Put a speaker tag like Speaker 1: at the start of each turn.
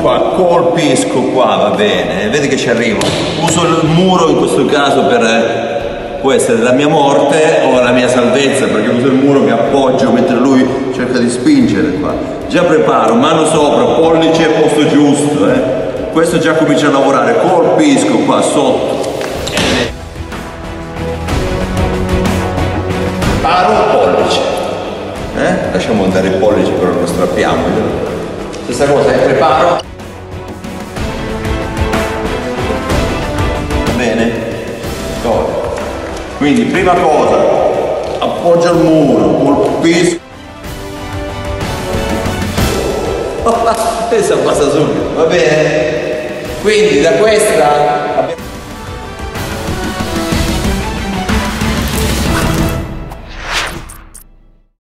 Speaker 1: qua, colpisco qua, va bene, vedi che ci arrivo. Uso il muro in questo caso per eh, può essere la mia morte o la mia salvezza, perché uso il muro, mi appoggio mentre lui cerca di spingere qua. Già preparo, mano sopra, pollice posto giusto, eh. Questo già comincia a lavorare, colpisco qua sotto. Paro pollice. Eh? Lasciamo andare il pollice però non strappiamo. Stessa cosa, eh? preparo. Bene? Cosa? Quindi prima cosa, appoggio il muro, colpisco. si abbassa subito, va bene? Quindi da questa